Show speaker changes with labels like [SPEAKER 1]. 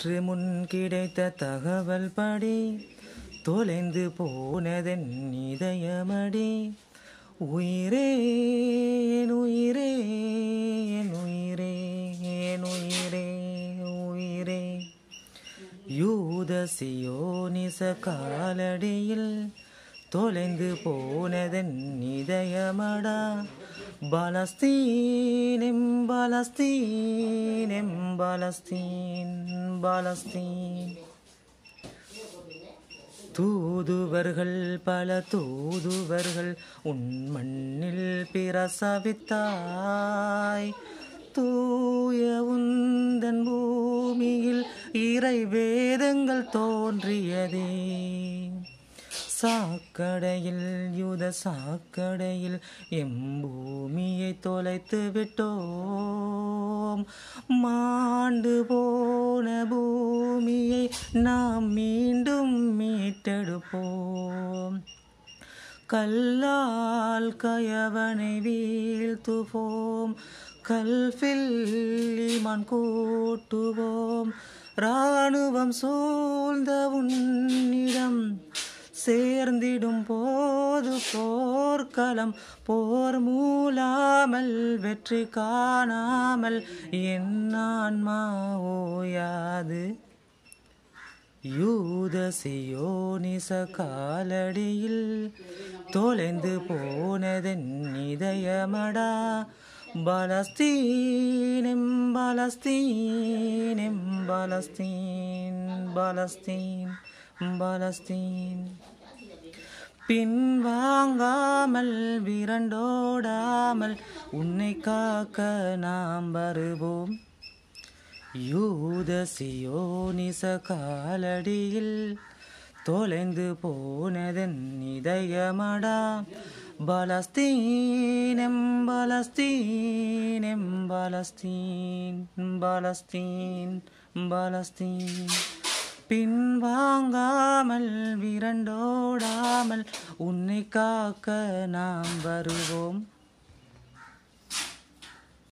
[SPEAKER 1] சற்று முன் கிடைத்த தகவல் படி தொலைந்து போனதன் இதயமடி. உயிரே என் உயிரே என் உயிரே என் உயிரே உயிரே. யூத சியோனிச காலடியில் தொலைந்து போனதன் இதயமடா. Palestine Palestine Palestine Palestine. தூதுவர்கள் பல தூதுவர்கள் உன் மண்ணில் பிரசவித்தாய். தூய உந்தன் பூமியில் இறை வேதங்கள் தோன்றியதே. சாக்கடையில் யுத சாக்கடையில் எம் பூமியை தொலைத்து விட்டோம். மாண்டு போன பூமியை நாம் மீண்டும் மீட்டெடுப்போம். கல்லால் கயவனை வீழ்த்துவோம். கல்ஃபில் ஈமான் கூட்டுவோம் இராணுவம் சூழ்ந்த உன் சேர்ந்திடும் போது போர்க்களம் போர் மூலாமல் வெற்றி காணாமல் என் ஆன்மா ஓயாது. யூத சியோனிச காலடியில் தொலைந்து போனதன் இதயமடா. பலஸ்தீனம் பலஸ்தீனம் பலஸ்தீன் பலஸ்தீன் பலஸ்தீன். பின்வாங்காமல் விரண்டோடாமல் உன்னை காக்க நாம் வருவோம். யூத சியோனிச காலடியில் தொலைந்து போனதன் இதயமடா. பலஸ்தீனம் பலஸ்தீனம் பலஸ்தீன் பலஸ்தீன் பலஸ்தீன். பின்வாங்காமல் விரண்டோடாமல் உன்னை காக்க நாம் வருவோம்.